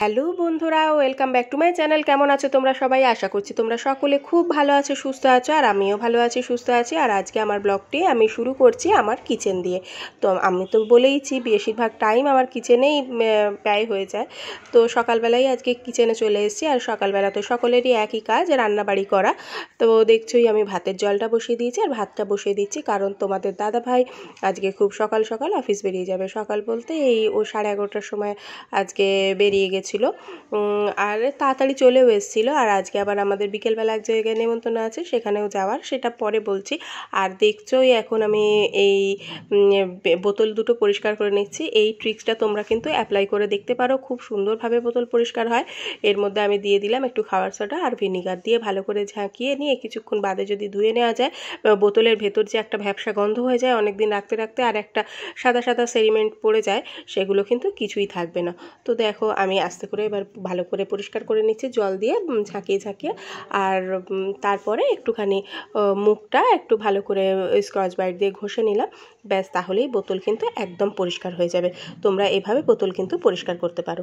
Hello বন্ধুরা, welcome back to my channel. কেমন আছো তোমরা সবাই? আশা করছি তোমরা সকলে খুব ভালো আছো, সুস্থ আছো, আর আমিও ভালো আছি, সুস্থ আছি। আর আজকে আমার ব্লগটি আমি শুরু করছি আমার কিচেন দিয়ে। তো আমি তো বলেইছি, বেশিরভাগ টাইম আমার কিচেনেই ব্যয় হয়ে যায়। তো সকালবেলাই আজকে কিচেনে চলে এসেছি, আর সকালবেলা তো সকলেরই একই কাজ, রান্নাবাড়ি করা। তো দেখছোই আমি ভাতের জলটা বসিয়ে দিয়েছি, আর ভাতটা বসিয়ে দিচ্ছি, কারণ তোমাদের দাদা ভাই আজকে খুব সকাল সকাল অফিস বেরিয়ে যাবে। সকাল বলতে এই ও সাড়ে এগারোটার সময় আজকে বেরিয়ে গেছে। গেছিল আর তাড়াতাড়ি চলেও এসেছিল। আর আজকে আবার আমাদের বিকেলবেলা এক জায়গায় নেমন্তন্ন আছে, সেখানেও যাওয়ার। সেটা পরে বলছি। আর দেখছোই এখন আমি এই বোতল দুটো পরিষ্কার করে নিচ্ছি। এই ট্রিক্সটা তোমরা কিন্তু অ্যাপ্লাই করে দেখতে পারো। খুব সুন্দরভাবে বোতল পরিষ্কার হয়। এর মধ্যে আমি দিয়ে দিলাম একটু খাবার সোডা আর ভিনিগার দিয়ে ভালো করে ঝাঁকিয়ে নিয়ে কিছুক্ষণ বাদে যদি ধুয়ে নেওয়া যায় বোতলের ভেতর যে একটা ভ্যাবসা গন্ধ হয়ে যায় অনেক দিন রাখতে রাখতে আর একটা সাদা সাদা সেরিমেন্ট পড়ে যায়, সেগুলো কিন্তু কিছুই থাকবে না। তো দেখো আমি আস্তে করে এবার ভালো করে পরিষ্কার করে নিচ্ছি, জল দিয়ে ঝাঁকিয়ে ঝাঁকিয়ে। আর তারপরে একটুখানি মুখটা একটু ভালো করে স্ক্রচ বাইট দিয়ে ঘষে নিলাম। ব্যাস, তাহলেই বোতল কিন্তু একদম পরিষ্কার হয়ে যাবে। তোমরা এভাবে বোতল কিন্তু পরিষ্কার করতে পারো।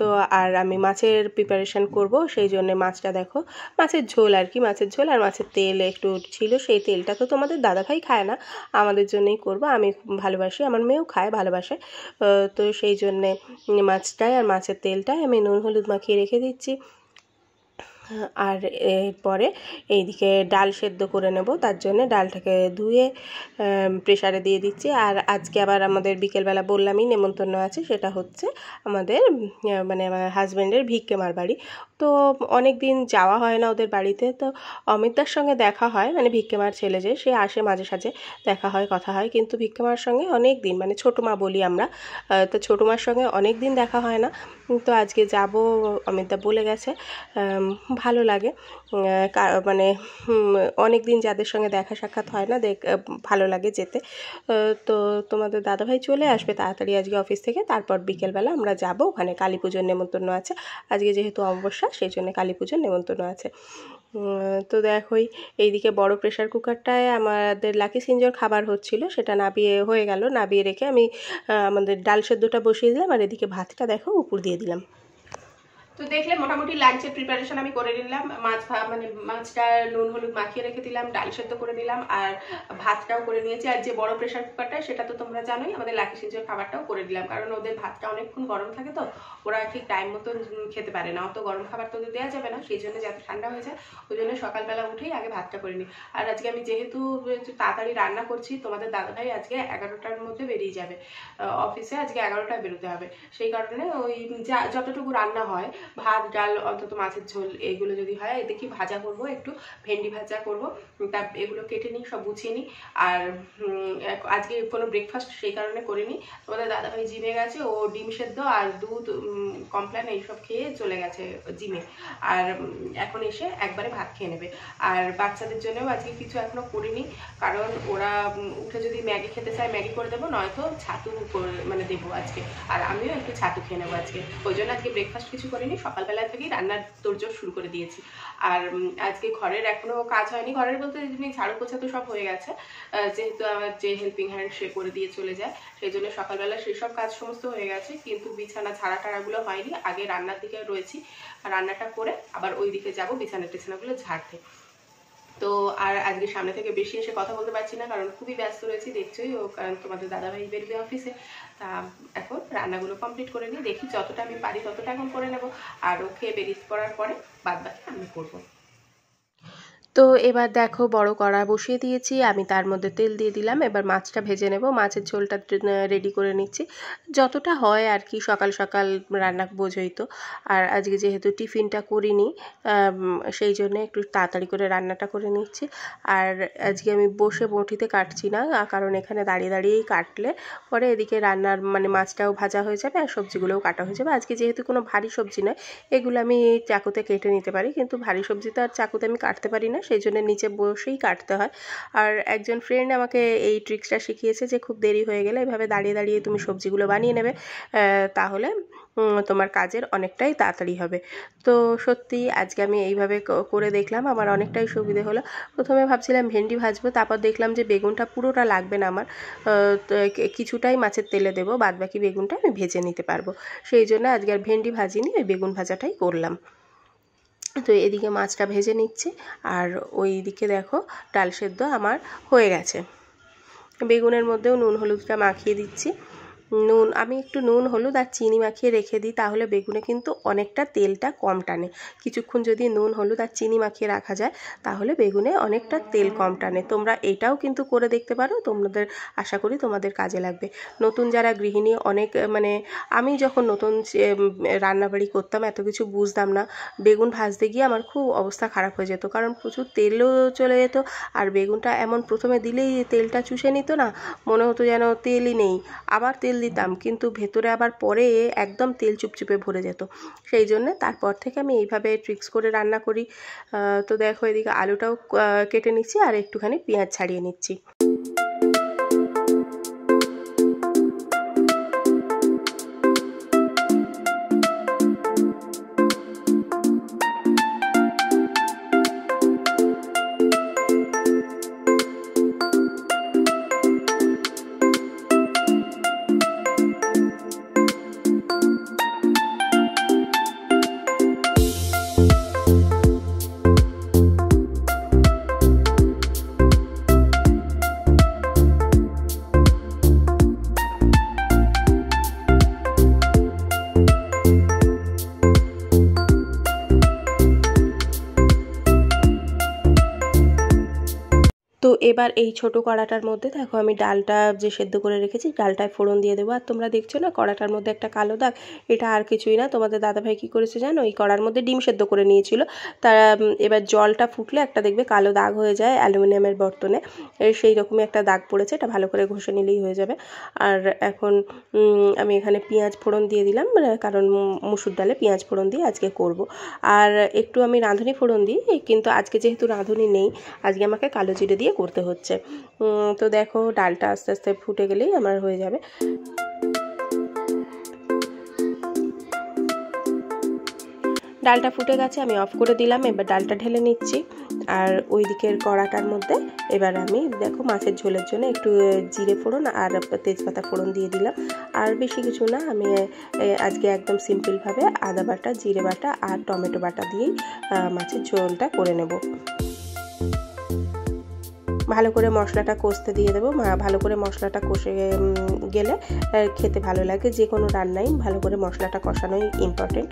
তো, আর আমি মাছের প্রিপারেশান করব, সেই জন্যে মাছটা দেখো, মাছের ঝোল আর কি, মাছের ঝোল আর মাছের তেল একটু ছিল, সেই তেলটা তো তোমাদের দাদাভাই খায় না, আমাদের জন্যই করব। আমি ভালোবাসি, আমার মেয়েও খায়, ভালোবাসে। তো সেই জন্যে মাছটাই আর মাছের তেলটাই আমি নুন হলুদ মাখিয়ে রেখে দিচ্ছি। আর এরপরে এইদিকে ডাল সেদ্ধ করে নেব, তার জন্য ডালটাকে ধুয়ে প্রেশারে দিয়ে দিচ্ছি। আর আজকে আবার আমাদের বিকেলবেলা বললামই নেমন্তন্ন আছে, সেটা হচ্ছে আমাদের মানে আমার হাজব্যান্ডের ভিক্ষেমার বাড়ি তো অনেক দিন যাওয়া হয় না ওদের বাড়িতে। তো অমিতার সঙ্গে দেখা হয় মানে ভিক্ষেমার ছেলে যে, সে আসে মাঝে সাঝে, দেখা হয়, কথা হয়। কিন্তু ভিক্ষেমার সঙ্গে অনেক দিন মানে ছোটো মা বলি আমরা তো ছোটো মার সঙ্গে অনেক দিন দেখা হয় না। তো আজকে যাব অমিতা বলে গেছে ভালো লাগে। মানে অনেক দিন যাদের সঙ্গে দেখা সাক্ষাৎ হয় না, দেখ ভালো লাগে যেতে। তো তোমাদের দাদাভাই চলে আসবে তাড়াতাড়ি আজকে অফিস থেকে, তারপর বিকেলবেলা আমরা যাব, ওখানে কালী পুজোর নেমন্তন্ন আছে। আজকে যেহেতু অমাবস্যা সেই জন্য কালী পুজোর নেমন্তন্ন আছে। তো দেখোই, এইদিকে বড় প্রেশার কুকারটায় আমাদের লাকি সিঞ্জর খাবার হচ্ছিল, সেটা নাবিয়ে হয়ে গেল। নাবিয়ে রেখে আমি আমাদের ডাল সেদ্ধটা বসিয়ে দিলাম আর এদিকে ভাতটা দেখো উপর দিয়ে দিলাম। তো দেখলে মোটামুটি লাঞ্চের প্রিপারেশন আমি করে নিলাম, মাছ মানে মাছটা নুন, হলুদ মাখিয়ে রেখে দিলাম, ডাল সেদ্ধ করে দিলাম আর ভাতটাও করে নিয়েছি। আর যে বড় প্রেশার কুকারটা সেটা তো তোমরা জানোই, আমাদের লাকি সিঞ্জর খাবারটাও করে দিলাম, কারণ ওদের ভাতটা অনেকক্ষণ গরম থাকে তো, ওরা ঠিক টাইম মতো খেতে পারে না। অত গরম খাবার তো ওদের দেওয়া যাবে না, সেই জন্য যাতে ঠান্ডা হয়ে যায়, ওই জন্য সকালবেলা উঠেই আগে ভাতটা করে নিই। আর আজকে আমি যেহেতু তাড়াতাড়ি রান্না করছি, তোমাদের দাদাভাই আজকে এগারোটার মধ্যে বেরিয়ে যাবে অফিসে আজকে এগারোটায় বেরোতে হবে। সেই কারণে ওই যা যতটুকু রান্না হয় ভাত, ডাল, অন্তত মাছের ঝোল এগুলো যদি হয় দেখি ভাজা করব? একটু ভেন্ডি ভাজা করব। তা এগুলো কেটে নিই, সব গুছিয়ে নিই। আর আজকে কোনো ব্রেকফাস্ট সেই কারণে করিনি। তোমাদের দাদাভাই জিমে গেছে, ও ডিম সেদ্ধ আর দুধ কমপ্লেন এইসব খেয়ে চলে গেছে জিমে। আর এখন এসে একবারে ভাত খেয়ে নেবে। আর বাচ্চাদের জন্যও আজকে কিছু এখনও করিনি, কারণ ওরা উঠে যদি ম্যাগি খেতে চায় ম্যাগি করে দেবো, নয়তো ছাতু মানে দেবো আজকে। আর আমিও একটু ছাতু খেয়ে নেব আজকে। ওই জন্য আজকে ব্রেকফাস্ট কিছু করিনি। সকালবেলা থেকেই রান্নার তোরজোর শুরু করে দিয়েছি। আর আজকে ঘরের এখনও কাজ হয়নি। ঘরের বলতে ঝাড়ু পোছা তো সব হয়ে গেছে যেহেতু আমার যে হেল্পিং হ্যান্ড সে করে দিয়ে চলে যায়, সেই জন্য সকালবেলা সেই সব কাজ সমস্ত হয়ে গেছে। কিন্তু বিছানা ঝাড়া টাড়াগুলো হয়নি। আগে রান্নার দিকে রয়েছি, রান্নাটা করে আবার ওই দিকে যাব বিছানা টিছানাগুলো ঝাড়তে। তো আর আজকে সামনে থেকে বেশি এসে কথা বলতে পারছি না, কারণ খুবই ব্যস্ত রয়েছি, দেখছোই ও, কারণ তোমাদের দাদাভাই বেরবে অফিসে। তা এখন রান্নাগুলো কমপ্লিট করে নিই, দেখি যতটা আমি পারি ততটা এখন করে নেব, আর ও খেয়ে বেরিয়ে পড়ার পরে বাদ বাকি আমি করব। তো এবার দেখো বড় কড়া বসিয়ে দিয়েছি, আমি তার মধ্যে তেল দিয়ে দিলাম, এবার মাছটা ভেজে নেব, মাছের ঝোলটা রেডি করে নিচ্ছি। যতটা হয় আর কি, সকাল সকাল রান্না বোঝই তো। আর আজকে যেহেতু টিফিনটা করিনি সেই জন্য একটু তাড়াতাড়ি করে রান্নাটা করে নিচ্ছি। আর আজকে আমি বসে বটিতে কাটছি না কারণ এখানে দাঁড়িয়ে দাঁড়িয়েই কাটলে পরে এদিকে রান্নার মানে মাছটাও ভাজা হয়ে যাবে আর সবজিগুলোও কাটা হয়ে যাবে। আজকে যেহেতু কোনো ভারী সবজি নয়, এগুলো আমি চাকুতে কেটে নিতে পারি, কিন্তু ভারী সবজি তো আর চাকুতে আমি কাটতে পারি না। সেই জন্য নিচে বসেই কাটতে হয়। আর একজন ফ্রেন্ড আমাকে এই ট্রিক্সটা শিখিয়েছে যে খুব দেরি হয়ে গেলে এভাবে দাঁড়িয়ে দাঁড়িয়ে তুমি সবজিগুলো বানিয়ে নেবে তাহলে তোমার কাজের অনেকটাই তাড়াতাড়ি হবে। তো সত্যি আজকে আমি এইভাবে করে দেখলাম, আমার অনেকটাই সুবিধে হলো। প্রথমে ভাবছিলাম ভেন্ডি ভাজবো, তারপর দেখলাম যে বেগুনটা পুরোটা লাগবে না আমার কিছুটাই মাছের তেলে দেবো বাদ বাকি বেগুনটা আমি ভেজে নিতে পারব। সেই জন্য আজকে আর ভেন্ডি ভাজিনি, ওই বেগুন ভাজাটাই করলাম। তো এদিকে মাছটা ভেজে নিচ্ছি। আর ওই দিকে দেখো ডাল সেদ্ধ আমার হয়ে গেছে। বেগুনের মধ্যেও নুন, হলুদটা মাখিয়ে দিচ্ছি। নুন, আমি একটু নুন, হলুদ আর চিনি মাখিয়ে রেখে দিই, তাহলে বেগুনে কিন্তু অনেকটা তেলটা কম টানে। কিছুক্ষণ যদি নুন, হলুদ আর চিনি মাখিয়ে রাখা যায়, তাহলে বেগুনে অনেকটা তেল কম টানে। তোমরা এটাও কিন্তু করে দেখতে পারো, তোমাদের আশা করি তোমাদের কাজে লাগবে। নতুন যারা গৃহিণী, অনেক মানে আমি যখন নতুন রান্নাবাড়ি করতাম, এত কিছু বুঝতাম না। বেগুন ভাজতে গিয়ে আমার খুব অবস্থা খারাপ হয়ে যেত, কারণ প্রচুর তেলও চলে যেত, আর বেগুনটা এমন প্রথমে দিলেই তেলটা চুষে নিত না, মনে হতো যেন তেলই নেই। আবার তেল দিতাম, কিন্তু ভেতরে আবার পরে একদম তেল চুপচুপে ভরে যেত। সেই জন্যে তারপর থেকে আমি এইভাবে ট্রিক্স করে রান্না করি। তো দেখো এদিকে আলুটাও কেটে নিচ্ছি আর একটুখানি পেঁয়াজ ছাড়িয়ে নিচ্ছি। তো এবার এই ছোট কড়াটার মধ্যে দেখো আমি ডালটা যে সেদ্ধ করে রেখেছি, ডালটায় ফোড়ন দিয়ে দেবো। আর তোমরা দেখছ না, কড়াটার মধ্যে একটা কালো দাগ, এটা আর কিছুই না। তোমাদের দাদাভাই কী করেছে জানো ওই কড়ার মধ্যে ডিম সেদ্ধ করে নিয়েছিল। তারা এবার জলটা ফুটলে একটা দেখবে কালো দাগ হয়ে যায় অ্যালুমিনিয়ামের বর্তনে। সেই রকমই একটা দাগ পড়েছে, এটা ভালো করে ঘষে নিলেই হয়ে যাবে। আর এখন আমি এখানে পেঁয়াজ ফোড়ন দিয়ে দিলাম কারণ মুসুর ডালে পেঁয়াজ ফোড়ন দিয়ে আজকে করব। আর একটু আমি রাঁধুনি ফোড়ন দিই, কিন্তু আজকে যেহেতু রাঁধুনি নেই, আজকে আমাকে কালো জিরে দিয়ে দিয়ে করতে হচ্ছে। তো দেখো ডালটা আস্তে আস্তে ফুটে গেলেই আমার হয়ে যাবে। ডালটা ফুটে গেছে, আমি অফ করে দিলাম, এবার ডালটা ঢেলে নিচ্ছি। আর ওই দিকের কড়াটার মধ্যে এবার আমি দেখো মাছের ঝোলের জন্য একটু জিরে ফোড়ন আর তেজপাতা ফোড়ন দিয়ে দিলাম। আর বেশি কিছু না, আমি আজকে একদম সিম্পলভাবে আদা বাটা, জিরে বাটা আর টমেটো বাটা দিয়েই মাছের ঝোলটা করে নেব। ভালো করে মশলাটা কষতে দিয়ে দেবো। ভালো করে মশলাটা কষে গেলে খেতে ভালো লাগে। যে কোনো রান্নাই ভালো করে মশলাটা কষানোই ইম্পর্টেন্ট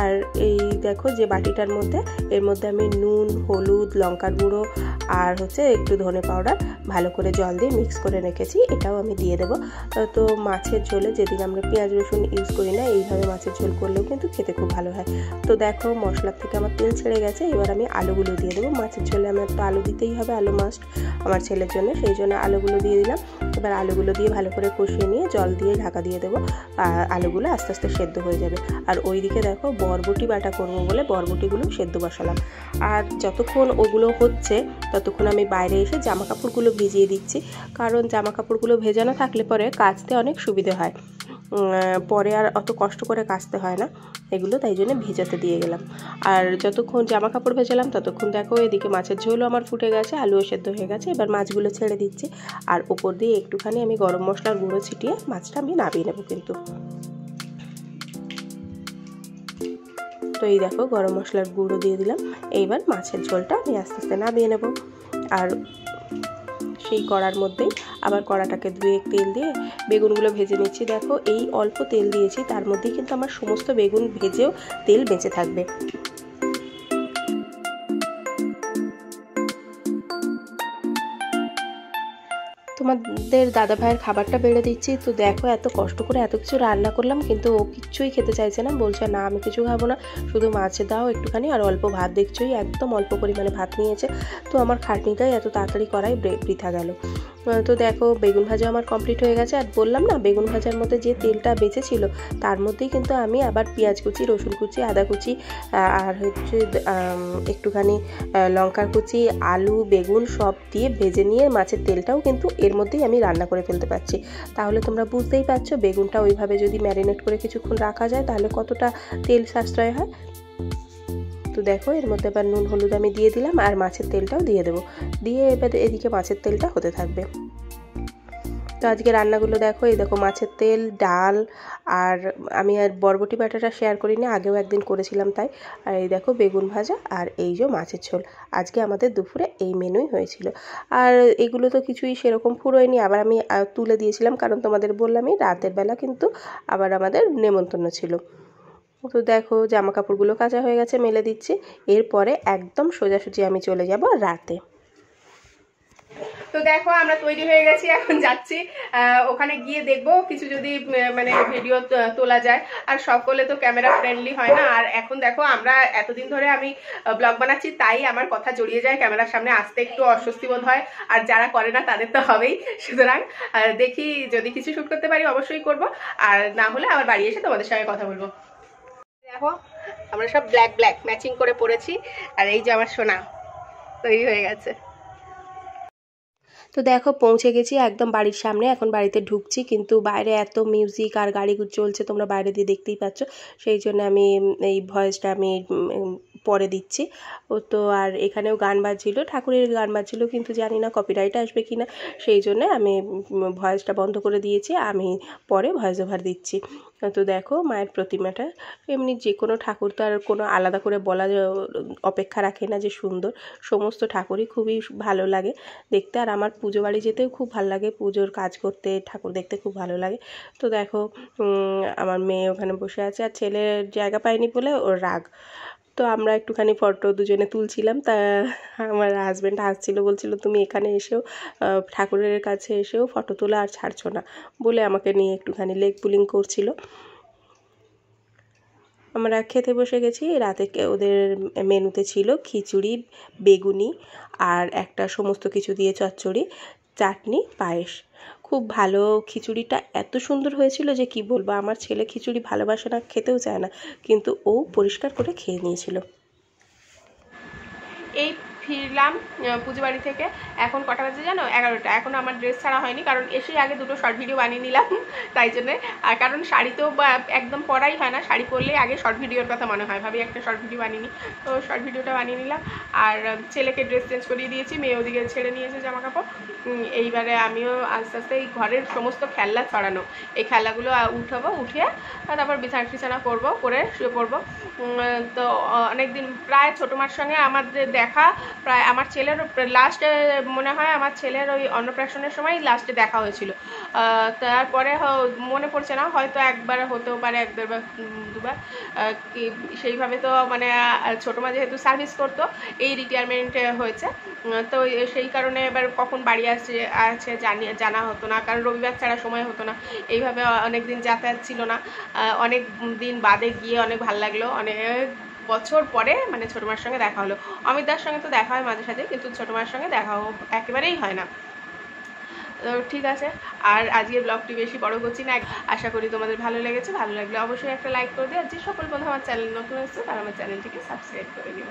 আর এই দেখো যে বাটিটার মধ্যে, এর মধ্যে আমি নুন, হলুদ, লঙ্কার গুঁড়ো আর হচ্ছে একটু ধনে পাউডার ভালো করে জল দিয়ে মিক্স করে রেখেছি, এটাও আমি দিয়ে দেবো। তো মাছের ঝোলে যেদিন আমরা পেঁয়াজ, রসুন ইউজ করি না, এইভাবে মাছের ঝোল করলেও কিন্তু খেতে খুব ভালো হয়। তো দেখো মশলার থেকে আমার তেল ছেড়ে গেছে, এবার আমি আলুগুলো দিয়ে দেবো। মাছের ঝোলে আমার তো আলু দিতেই হবে, আলু মাস্ট আমার ছেলের জন্য, সেই জন্য আলুগুলো দিয়ে দিলাম। এবার আলুগুলো দিয়ে ভালো করে কষিয়ে নিয়ে জল দিয়ে ঢাকা দিয়ে দেবো। আলুগুলো আস্তে আস্তে সেদ্ধ হয়ে যাবে। আর ওই দিকে দেখো বরবটি বাটা করব বলে বরবটিগুলো সেদ্ধ বসালাম। আর যতক্ষণ ওগুলো হচ্ছে ততক্ষণ আমি বাইরে এসে জামা কাপড়গুলো ভিজিয়ে দিচ্ছি। কারণ জামা কাপড়গুলো ভেজানো থাকলে পরে কাচতে অনেক সুবিধে হয়। পরে আর অত কষ্ট করে কাচতে হয় না। এগুলো তাই জন্য ভেজাতে দিয়ে গেলাম। আর যতক্ষণ জামা কাপড় ভেজালাম, ততক্ষণ দেখো এদিকে মাছের ঝোলও আমার ফুটে গেছে, আলুও সেদ্ধ হয়ে গেছে। এবার মাছগুলো ছেড়ে দিচ্ছি। আর ওপর দিয়ে একটুখানি আমি গরম মশলার গুঁড়ো ছিটিয়ে মাছটা আমি নামিয়ে নেব কিন্তু। তো এই দেখো গরম মশলার গুঁড়ো দিয়ে দিলাম। এইবার মাছের ঝোলটা আমি আস্তে আস্তে নামিয়ে নেব। আর সেই কড়ার মধ্যেই আবার কড়াটাকে ধুয়ে তেল দিয়ে বেগুনগুলো ভেজে নিচ্ছি। দেখো, এই অল্প তেল দিয়েছি, তার মধ্যেই কিন্তু আমার সমস্ত বেগুন ভেজেও তেল বেঁচে থাকবে। তোমাদের দাদা ভাইয়ের খাবারটা বেড়ে দিচ্ছি। তো দেখো এত কষ্ট করে এত কিছু রান্না করলাম, কিন্তু ও কিচ্ছুই খেতে চাইছে না। বলছে, না, আমি কিছু খাব না। শুধু মাছে দাও একটুখানি আর অল্প ভাত। দেখছোই একদম অল্প পরিমাণে ভাত নিয়েছে। তো আমার খাটনিটাই এত তাড়াতাড়ি করাই বৃথা গেল। তো দেখো, বেগুন ভাজা আমার কমপ্লিট হয়ে গেছে। আর বললাম না, বেগুন ভাজার মধ্যে যে তেলটা বেঁচেছিল, তার মধ্যেই কিন্তু আমি আবার পেঁয়াজ কুচি, রসুন কুচি, আদা কুচি আর হচ্ছে একটুখানি লঙ্কার কুচি, আলু, বেগুন সব দিয়ে ভেজে নিয়ে মাছের তেলটাও কিন্তু এর মধ্যেই আমি রান্না করে ফেলতে পারছি। তাহলে তোমরা বুঝতেই পারছ, বেগুনটা ওইভাবে যদি ম্যারিনেট করে কিছুক্ষণ রাখা যায়, তাহলে কতটা তেল সাশ্রয় হয়? তো দেখো, এর মধ্যে এবার নুন, হলুদ আমি দিয়ে দিলাম আর মাছের তেলটাও দিয়ে দেবো। দিয়ে এবার এদিকে মাছের তেলটা হতে থাকবে। তো আজকে রান্নাগুলো দেখো, এই দেখো মাছের তেল, ডাল আর আমি আর বরবটি বাটাটা শেয়ার করিনি, আগেও একদিন করেছিলাম তাই। আর এই দেখো বেগুন ভাজা আর এই যে মাছের ঝোল। আজকে আমাদের দুপুরে এই মেনুই হয়েছিল। আর এগুলো তো কিছুই সেরকম ফুরোয়নি, আবার আমি তুলে দিয়েছিলাম, কারণ তোমাদের বললামই রাতের বেলা কিন্তু আবার আমাদের নেমন্তন্ন ছিল। তো দেখো জামা কাপড়গুলো কাঁচা হয়ে গেছে, মেলে দিচ্ছি। এরপরে একদম সোজাসুজি আমি চলে যাব রাতে। তো দেখো আমরা তৈরি হয়ে গেছি, এখন যাচ্ছি। ওখানে গিয়ে দেখব কিছু যদি মানে ভিডিও তোলা যায়। আর সকলে তো ক্যামেরা ফ্রেন্ডলি হয় না। আর এখন দেখো আমরা এতদিন ধরে আমি ব্লগ বানাচ্ছি, তাই আমার কথা জড়িয়ে যায়, ক্যামেরার সামনে আসতে একটু অস্বস্তি বোধ হয়। আর যারা করে না, তাদের তো হবেই। সুতরাং দেখি যদি কিছু শ্যুট করতে পারি, অবশ্যই করব। আর না হলে আবার বাড়ি এসে তোমাদের সঙ্গে কথা বলব। দেখো, আমরা সব ব্ল্যাক ব্ল্যাক ম্যাচিং করে পড়েছি। আর এই যে আমার সোনা, তৈরি হয়ে গেছে। তো দেখো, পৌঁছে গেছি একদম বাড়ির সামনে। এখন বাড়িতে ঢুকছি, কিন্তু বাইরে এত মিউজিক আর গাড়ি চলছে, তোমরা বাইরে দিয়ে দেখতেই পাচ্ছ। সেই জন্য আমি, এই ভয়েসটা আমি পরে দিচ্ছি। ও তো আর এখানেও গান বাজছিল, ঠাকুরের গান বাজছিল, কিন্তু জানি না কপিরাইট আসবে কি না সেই জন্য আমি ভয়েসটা বন্ধ করে দিয়েছি, আমি পরে ভয়েস ওভার দিচ্ছি। তো দেখো মায়ের প্রতিমাটা এমনি যে কোনো ঠাকুর তো আর কোনো আলাদা করে বলা অপেক্ষা রাখে না যে সুন্দর। সমস্ত ঠাকুরই খুবই ভালো লাগে দেখতে। আর আমার পুজো বাড়ি যেতেও খুব ভালো লাগে। পুজোর কাজ করতে, ঠাকুর দেখতে খুব ভালো লাগে। তো দেখো আমার মেয়ে ওখানে বসে আছে। আর ছেলের জায়গা পায়নি বলে ওর রাগ। তো আমরা একটুখানি ফটো দুজনে তুলছিলাম। তা আমার হাজব্যান্ড হাসছিল বলছিল, তুমি এখানে এসেও ঠাকুরের কাছে এসেও ফটো তোলা আর ছাড়ছো না। বলে আমাকে নিয়ে একটুখানি লেগ পুলিং করছিল। আমরা খেতে বসে গেছি। রাতে ওদের মেনুতে ছিল খিচুড়ি, বেগুনি আর একটা সমস্ত কিছু দিয়ে চচ্চড়ি, চাটনি, পায়েস। খুব ভালো খিচুড়িটা এত সুন্দর হয়েছিল যে কি বলব, আমার ছেলে খিচুড়ি ভালোবাসে না, খেতেও চায় না। কিন্তু ও পরিষ্কার করে খেয়ে নিয়েছিল। এই ফিরলাম পুজো বাড়ি থেকে। এখন কটা বাজে জানো? এগারোটা। এখন আমার ড্রেস ছাড়া হয়নি, কারণ এসেই আগে দুটো শর্ট ভিডিও বানিয়ে নিলাম, তাই জন্যে। আর কারণ শাড়ি তো একদম পরাই হয় না, শাড়ি পরলেই আগে শর্ট ভিডিওর কথা মনে হয়। ভাবি একটা শর্ট ভিডিও বানিয়ে তো শর্ট ভিডিওটা বানিয়ে নিলাম। আর ছেলেকে ড্রেস চেঞ্জ করিয়ে দিয়েছি, মেয়ে ওদিকে ছেড়ে নিয়েছে জামা কাপড় এইবারে আমিও আস্তে আস্তে এই ঘরের সমস্ত খেলনা ছড়ানো। এই খেলাগুলো উঠাবো উঠে তারপর বিছানা টিছানা করব, করে শুয়ে পড়ব। তো, অনেকদিন, প্রায় ছোটো মার সঙ্গে আমাদের দেখা প্রায় আমার ছেলের লাস্টে মনে হয় আমার ছেলের ওই অন্নপ্রাশনের সময় লাস্টে দেখা হয়েছিল। তারপরে মনে পড়ছে না, হয়তো একবার হতেও পারে এক দেড়বার দুবার। সেইভাবে তো মানে ছোটো মা যেহেতু সার্ভিস করতো, এই রিটায়ারমেন্ট হয়েছে। তো সেই কারণে এবার কখন বাড়ি আসছে, আছে জানি, জানা হতো না, কারণ রবিবার ছাড়া সময় হতো না। এইভাবে অনেক দিন যাতায়াত ছিল না। অনেক দিন বাদে গিয়ে অনেক ভালো লাগল, অনেক বছর পরে মানে ছোটো মার সঙ্গে দেখা হলো। অমিতার সঙ্গে তো দেখা হয় মাঝে সাঝে, কিন্তু ছোটো মার সঙ্গে দেখা একেবারেই হয় না। তো ঠিক আছে, আর আজকে ব্লগটি বেশি বড় করছি না। আশা করি তোমাদের ভালো লেগেছে। ভালো লাগলে অবশ্যই একটা লাইক করে দিও। আর যে সকল বন্ধু আমার চ্যানেল নতুন এসছে, তারা আমার চ্যানেলটিকে সাবস্ক্রাইব করে দিও